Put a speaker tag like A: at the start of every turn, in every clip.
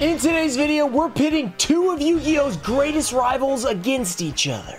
A: In today's video, we're pitting two of Yu-Gi-Oh's greatest rivals against each other.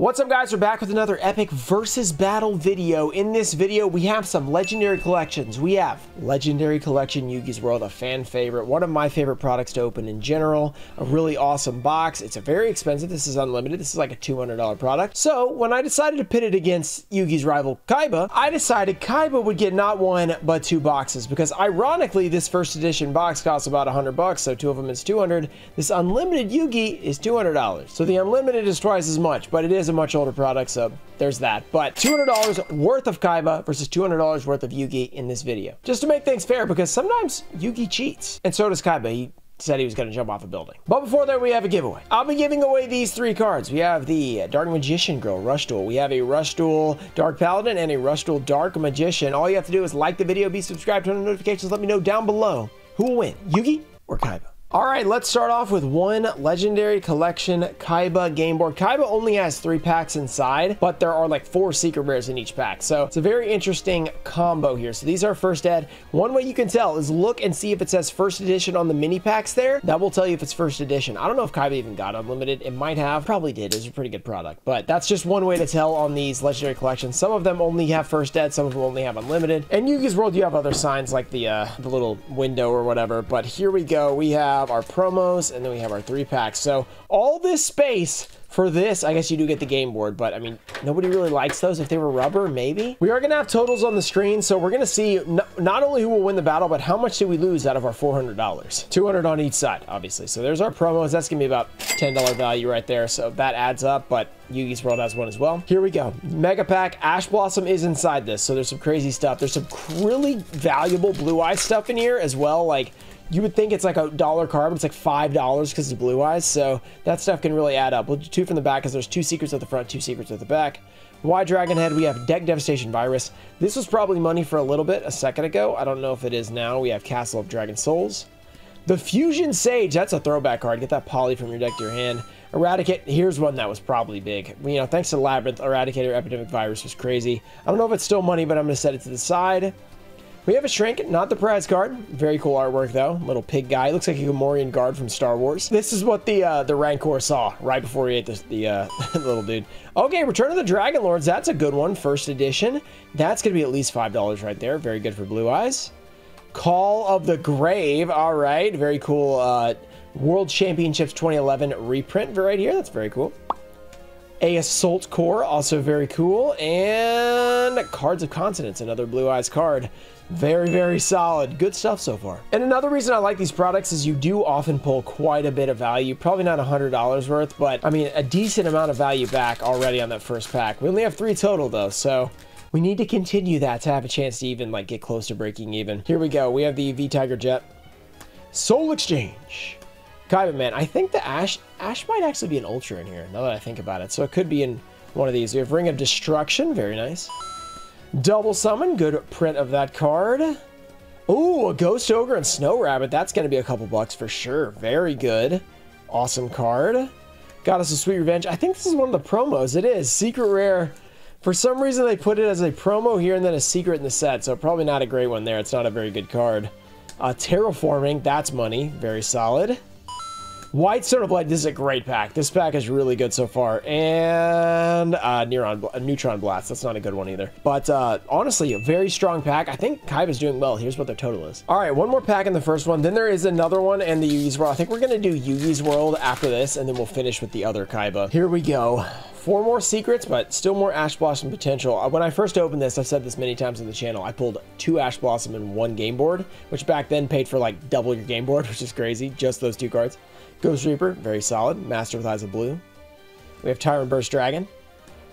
A: What's up guys, we're back with another epic versus battle video. In this video, we have some legendary collections. We have Legendary Collection Yugi's World, a fan favorite, one of my favorite products to open in general, a really awesome box. It's a very expensive, this is unlimited, this is like a $200 product. So when I decided to pit it against Yugi's rival Kaiba, I decided Kaiba would get not one, but two boxes, because ironically, this first edition box costs about 100 bucks, so two of them is 200. This unlimited Yugi is $200. So the unlimited is twice as much, but it is a much older product, so there's that. But $200 worth of Kaiba versus $200 worth of Yugi in this video. Just to make things fair, because sometimes Yugi cheats. And so does Kaiba. He said he was going to jump off a building. But before that, we have a giveaway. I'll be giving away these three cards. We have the uh, Dark Magician Girl Rush Duel. We have a Rush Duel Dark Paladin and a Rush Duel Dark Magician. All you have to do is like the video, be subscribed, turn on notifications, let me know down below who will win, Yugi or Kaiba. All right, let's start off with one Legendary Collection Kaiba game board. Kaiba only has three packs inside, but there are like four secret rares in each pack. So it's a very interesting combo here. So these are first ed. One way you can tell is look and see if it says first edition on the mini packs there. That will tell you if it's first edition. I don't know if Kaiba even got unlimited. It might have, probably did. It's a pretty good product, but that's just one way to tell on these Legendary Collections. Some of them only have first ed, some of them only have unlimited. And Yugi's World, you have other signs like the, uh, the little window or whatever, but here we go. We have have our promos, and then we have our three packs. So all this space for this, I guess you do get the game board, but I mean, nobody really likes those. If they were rubber, maybe. We are to have totals on the screen, so we're to see not only who will win the battle, but how much did we lose out of our $400? 200 on each side, obviously. So there's our promos. That's to be about $10 value right there, so that adds up, but Yugi's World has one as well. Here we go. Mega Pack. Ash Blossom is inside this, so there's some crazy stuff. There's some really valuable Blue Eye stuff in here as well, like you would think it's like a dollar card, but it's like five dollars because it's blue eyes. So that stuff can really add up. We'll do two from the back because there's two secrets at the front, two secrets at the back. Y Dragon Head, we have Deck Devastation Virus. This was probably money for a little bit a second ago. I don't know if it is now. We have Castle of Dragon Souls. The Fusion Sage, that's a throwback card. Get that poly from your deck to your hand. Eradicate, here's one that was probably big. You know, thanks to Labyrinth, Eradicator Epidemic Virus was crazy. I don't know if it's still money, but I'm going to set it to the side. We have a Shrink, not the prize card. Very cool artwork though. Little pig guy. Looks like a Gamorrean guard from Star Wars. This is what the uh, the Rancor saw right before he ate the, the uh, little dude. Okay, Return of the Dragon Lords. That's a good one. First edition. That's going to be at least $5 right there. Very good for Blue Eyes. Call of the Grave. All right. Very cool. Uh, World Championships 2011 reprint right here. That's very cool. A Assault Core, also very cool. And Cards of Consonance, another Blue Eyes card. Very, very solid. Good stuff so far. And another reason I like these products is you do often pull quite a bit of value. Probably not $100 worth, but I mean, a decent amount of value back already on that first pack. We only have three total though, so we need to continue that to have a chance to even like get close to breaking even. Here we go. We have the V Tiger Jet. Soul Exchange. Kaiba, man, I think the Ash Ash might actually be an Ultra in here, now that I think about it. So it could be in one of these. We have Ring of Destruction, very nice. Double Summon, good print of that card. Ooh, a Ghost Ogre and Snow Rabbit. That's going to be a couple bucks for sure. Very good. Awesome card. Got us a Sweet Revenge. I think this is one of the promos. It is. Secret Rare. For some reason, they put it as a promo here and then a secret in the set, so probably not a great one there. It's not a very good card. Uh, Terraforming, that's money. Very solid. White Stone of Light, this is a great pack. This pack is really good so far. And uh, Neuron, uh, Neutron Blast, that's not a good one either. But uh, honestly, a very strong pack. I think Kaiba's doing well. Here's what their total is. All right, one more pack in the first one. Then there is another one and the Yugi's World. I think we're going to do Yugi's World after this, and then we'll finish with the other Kaiba. Here we go. Four more secrets, but still more Ash Blossom potential. Uh, when I first opened this, I've said this many times on the channel, I pulled two Ash Blossom in one game board, which back then paid for like double your game board, which is crazy. Just those two cards. Ghost Reaper, very solid. Master with Eyes of Blue. We have Tyrant Burst Dragon.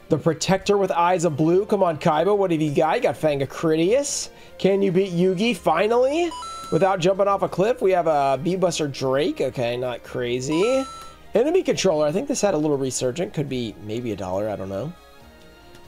A: The Protector with Eyes of Blue. Come on, Kaiba. What have you got? You got Fang of Can you beat Yugi finally? Without jumping off a cliff, we have a B-Buster Drake. Okay, not crazy. Enemy Controller. I think this had a little resurgent. Could be maybe a dollar. I don't know.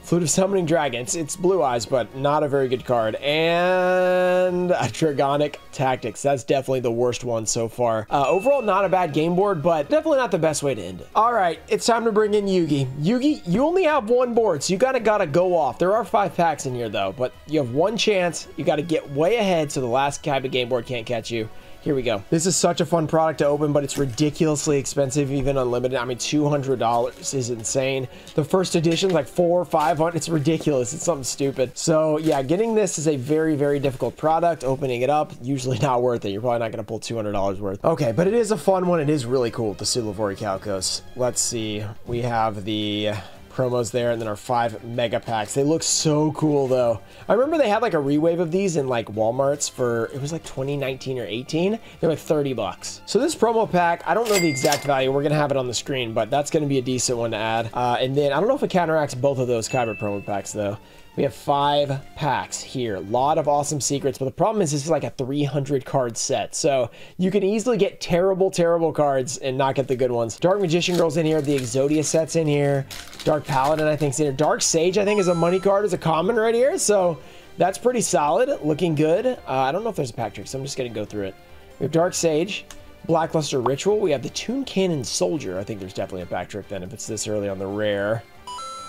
A: Flute of Summoning Dragons—it's it's Blue Eyes, but not a very good card. And a Dragonic Tactics. That's definitely the worst one so far. Uh, overall, not a bad game board, but definitely not the best way to end it. All right, it's time to bring in Yugi. Yugi, you only have one board, so you gotta gotta go off. There are five packs in here though, but you have one chance. You gotta get way ahead so the last type of game board can't catch you. Here we go. This is such a fun product to open, but it's ridiculously expensive, even unlimited. I mean, $200 is insane. The first edition like four, 500. It's ridiculous. It's something stupid. So yeah, getting this is a very, very difficult product. Opening it up, usually not worth it. You're probably not going to pull $200 worth. Okay, but it is a fun one. It is really cool, the Sulavari Calcos. Let's see. We have the promos there and then our five mega packs. They look so cool though. I remember they had like a rewave of these in like Walmarts for, it was like 2019 or 18. They're like 30 bucks. So this promo pack, I don't know the exact value. We're going to have it on the screen, but that's going to be a decent one to add. Uh, and then I don't know if it counteracts both of those Kaiba promo packs though. We have five packs here. A lot of awesome secrets, but the problem is this is like a 300 card set. So you can easily get terrible, terrible cards and not get the good ones. Dark Magician Girl's in here. The Exodia set's in here. Dark Paladin, I think, is in here. Dark Sage, I think, is a money card, is a common right here. So that's pretty solid. Looking good. Uh, I don't know if there's a pack trick, so I'm just going to go through it. We have Dark Sage. Black Luster Ritual. We have the Toon Cannon Soldier. I think there's definitely a pack trick then if it's this early on the rare.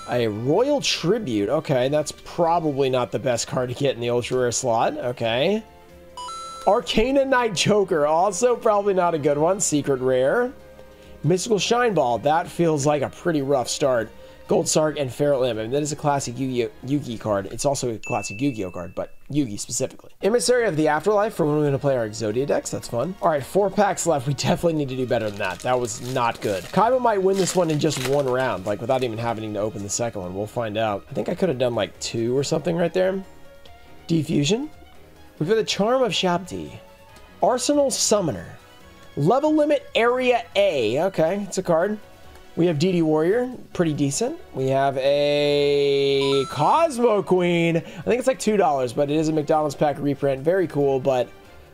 A: A Royal Tribute. Okay, that's probably not the best card to get in the Ultra Rare slot. Okay. Arcana Knight Joker. Also probably not a good one. Secret Rare. Mystical Shine Ball. That feels like a pretty rough start. Gold Sark and Feral Imp. I mean, that is a classic Yu-Gi-Oh card. It's also a classic Yu-Gi-Oh card, but Yugi specifically. Emissary of the Afterlife for when we're going to play our Exodia decks. That's fun. All right, four packs left. We definitely need to do better than that. That was not good. Kaiba might win this one in just one round, like without even having to open the second one. We'll find out. I think I could have done like two or something right there. Defusion. We've got the Charm of Shabti. Arsenal Summoner. Level Limit Area A. Okay, it's a card. We have DD Warrior, pretty decent. We have a Cosmo Queen. I think it's like $2, but it is a McDonald's pack reprint. Very cool, but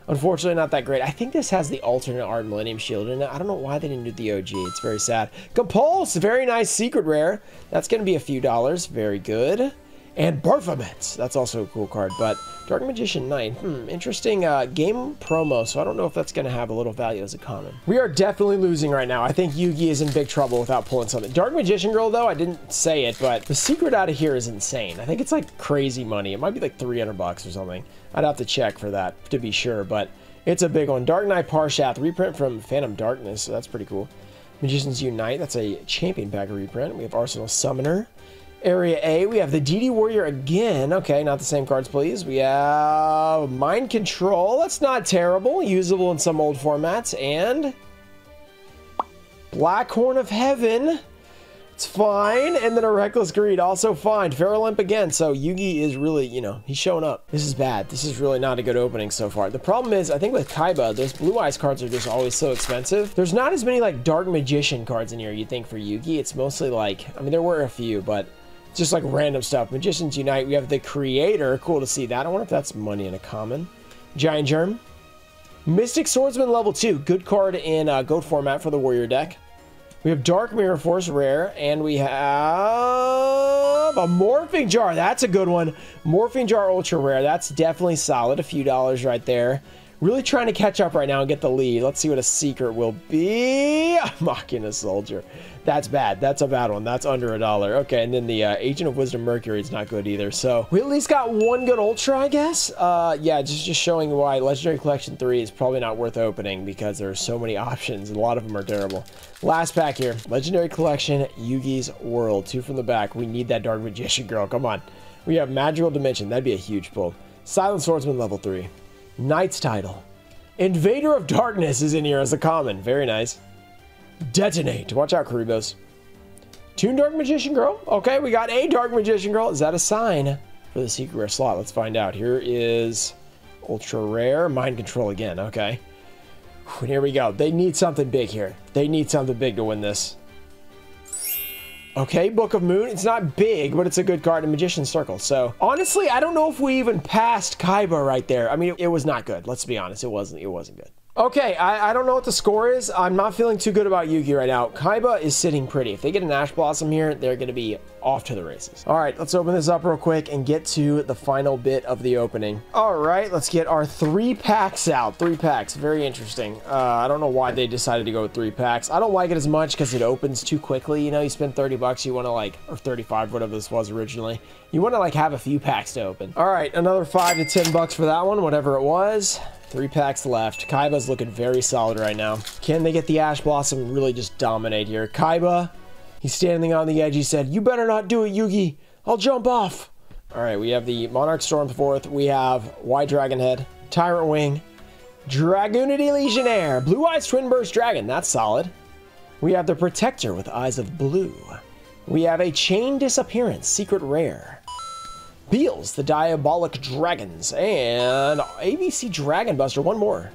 A: unfortunately not that great. I think this has the alternate art Millennium Shield in it. I don't know why they didn't do the OG. It's very sad. Compulse, very nice secret rare. That's going to be a few dollars. Very good. And Baphomet. That's also a cool card, but Dark Magician Knight. Hmm, interesting uh, game promo, so I don't know if that's going to have a little value as a common. We are definitely losing right now. I think Yugi is in big trouble without pulling something. Dark Magician Girl, though, I didn't say it, but the secret out of here is insane. I think it's like crazy money. It might be like 300 bucks or something. I'd have to check for that to be sure, but it's a big one. Dark Knight Parshath, reprint from Phantom Darkness, so that's pretty cool. Magicians Unite, that's a champion pack reprint. We have Arsenal Summoner. Area A, we have the DD Warrior again. Okay, not the same cards, please. We have Mind Control. That's not terrible. Usable in some old formats. And Black Horn of Heaven. It's fine. And then a Reckless Greed, also fine. Feral Imp again. So Yugi is really, you know, he's showing up. This is bad. This is really not a good opening so far. The problem is, I think with Kaiba, those Blue Eyes cards are just always so expensive. There's not as many like Dark Magician cards in here you think for Yugi. It's mostly like, I mean, there were a few, but just like random stuff. Magicians Unite. We have the Creator. Cool to see that. I wonder if that's money in a common. Giant Germ. Mystic Swordsman level 2. Good card in uh, GOAT format for the Warrior deck. We have Dark Mirror Force rare. And we have a Morphing Jar. That's a good one. Morphing Jar Ultra rare. That's definitely solid. A few dollars right there. Really trying to catch up right now and get the lead. Let's see what a secret will be. Machina Soldier. That's bad. That's a bad one. That's under a dollar. Okay, and then the uh, Agent of Wisdom Mercury is not good either. So we at least got one good Ultra, I guess. Uh, yeah, just, just showing why Legendary Collection 3 is probably not worth opening because there are so many options. A lot of them are terrible. Last pack here. Legendary Collection, Yugi's World. Two from the back. We need that Dark Magician girl. Come on. We have Magical Dimension. That'd be a huge pull. Silent Swordsman level 3. Knight's title. Invader of Darkness is in here as a common. Very nice. Detonate. Watch out, Karibos. Toon Dark Magician Girl. Okay, we got a Dark Magician Girl. Is that a sign for the secret rare slot? Let's find out. Here is Ultra Rare. Mind Control again. Okay. And here we go. They need something big here. They need something big to win this. Okay, Book of Moon. It's not big, but it's a good card in Magician's Circle. So, honestly, I don't know if we even passed Kaiba right there. I mean, it, it was not good. Let's be honest. It wasn't. It wasn't good. Okay, I, I don't know what the score is. I'm not feeling too good about Yugi right now. Kaiba is sitting pretty. If they get an Ash Blossom here, they're going to be off to the races. All right, let's open this up real quick and get to the final bit of the opening. All right, let's get our three packs out. Three packs, very interesting. Uh, I don't know why they decided to go with three packs. I don't like it as much because it opens too quickly. You know, you spend 30 bucks, you want to like, or 35, whatever this was originally. You want to like have a few packs to open. All right, another five to 10 bucks for that one, whatever it was. Three packs left. Kaiba's looking very solid right now. Can they get the Ash Blossom really just dominate here? Kaiba, he's standing on the edge. He said, you better not do it, Yugi. I'll jump off. All right, we have the Monarchs Stormforth. We have White Dragon Head, Tyrant Wing, Dragunity Legionnaire, Blue Eyes Twin Burst Dragon. That's solid. We have the Protector with Eyes of Blue. We have a Chain Disappearance, Secret Rare. Beelze, the Diabolic Dragons, and ABC Dragon Buster, one more.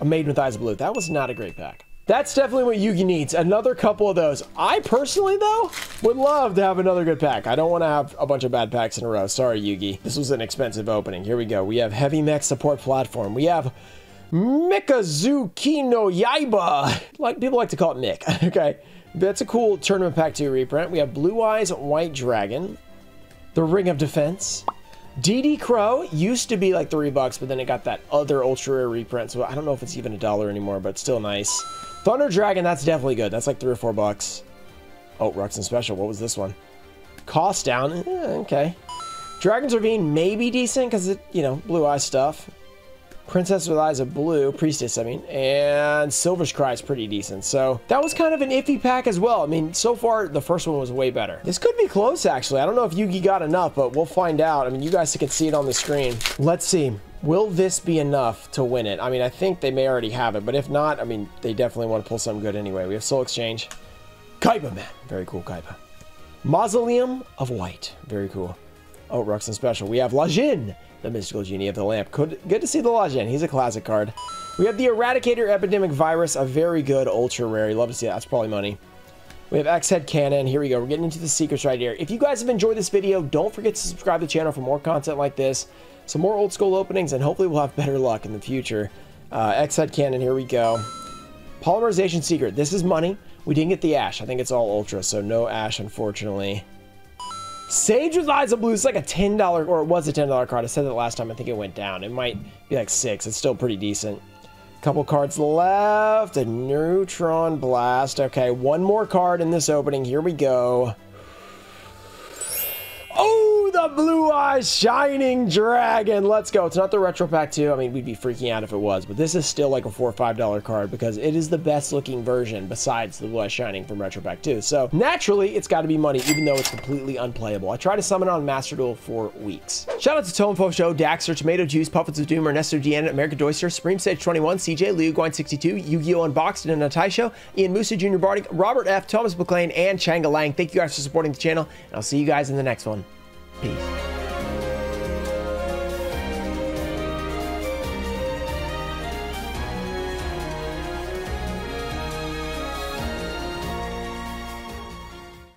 A: A Maiden with Eyes of Blue. That was not a great pack. That's definitely what Yugi needs. Another couple of those. I personally, though, would love to have another good pack. I don't want to have a bunch of bad packs in a row. Sorry, Yugi. This was an expensive opening. Here we go. We have Heavy Mech Support Platform. We have Mikazuki no Yaiba. Like people like to call it Mick. okay. That's a cool Tournament Pack 2 reprint. We have Blue Eyes White Dragon. The Ring of Defense. DD Crow used to be like three bucks, but then it got that other ultra rare reprint, so I don't know if it's even a dollar anymore, but still nice. Thunder Dragon, that's definitely good. That's like three or four bucks. Oh, Ruxin Special. What was this one? Cost down. Eh, okay. Dragon's Ravine may be decent because it, you know, blue eye stuff. Princess with Eyes of Blue, Priestess, I mean, and Silver's Cry is pretty decent. So that was kind of an iffy pack as well. I mean, so far, the first one was way better. This could be close, actually. I don't know if Yugi got enough, but we'll find out. I mean, you guys can see it on the screen. Let's see. Will this be enough to win it? I mean, I think they may already have it, but if not, I mean, they definitely want to pull something good anyway. We have Soul Exchange. Kaibaman. Very cool, Kaiba. Mausoleum of White. Very cool. Oh, Ruxin Special. We have La Jinn the Mystical Genie of the Lamp. Good, good to see the La Jinn. He's a classic card. We have the Eradicator Epidemic Virus, a very good ultra rare. Love to see that. That's probably money. We have X-Head Cannon. Here we go. We're getting into the secrets right here. If you guys have enjoyed this video, don't forget to subscribe to the channel for more content like this. Some more old school openings, and hopefully we'll have better luck in the future. Uh, X-Head Cannon, here we go. Polymerization Secret. This is money. We didn't get the Ash. I think it's all Ultra, so no Ash, unfortunately. Sage with Eyes of Blue is like a $10, or it was a $10 card. I said that last time. I think it went down. It might be like 6 It's still pretty decent. Couple cards left. A Neutron Blast. Okay, one more card in this opening. Here we go. Oh, the Blue Eyes Shining Dragon. Let's go. It's not the Retro Pack 2. I mean, we'd be freaking out if it was, but this is still like a 4 or $5 card because it is the best looking version besides the Blue Eyes Shining from Retro Pack 2. So naturally, it's got to be money, even though it's completely unplayable. I tried to summon on Master Duel for weeks. Shout out to Tomefo Show, Daxter, Tomato Juice, Puppets of Doom, Ernesto Deanna, America Doyster, Supreme Stage 21, CJ, Liu Guan 62, Yu-Gi-Oh! Unboxed, and Natai Show, Ian Musa, Jr. Bardic, Robert F., Thomas McLean, and Changa Lang. Thank you guys for supporting the channel, and I'll see you guys in the next one. Peace.